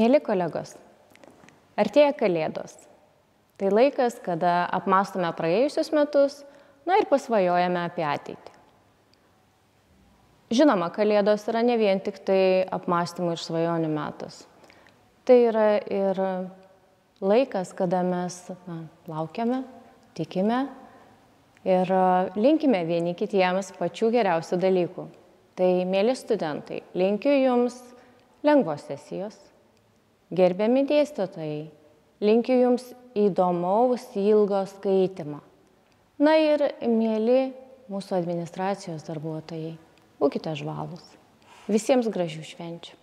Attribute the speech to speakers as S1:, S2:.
S1: Mėly kolegos, artėja Kalėdos. Tai laikas, kada apmastome praėjusius metus, na ir pasvajojame apie ateitį. Žinoma, Kalėdos yra ne vien tik tai apmastymų ir svajonių metas. Tai yra ir laikas, kada mes na, laukiame, tikime ir linkime vieni kitiems pačių geriausių dalykų. Tai, mėly studentai, linkiu Jums lengvos sesijos, Gerbiami dėstytojai, linkiu Jums įdomaus ilgo skaitimo. Na ir mėly mūsų administracijos darbuotojai, būkite žvalus. Visiems gražių švenčių.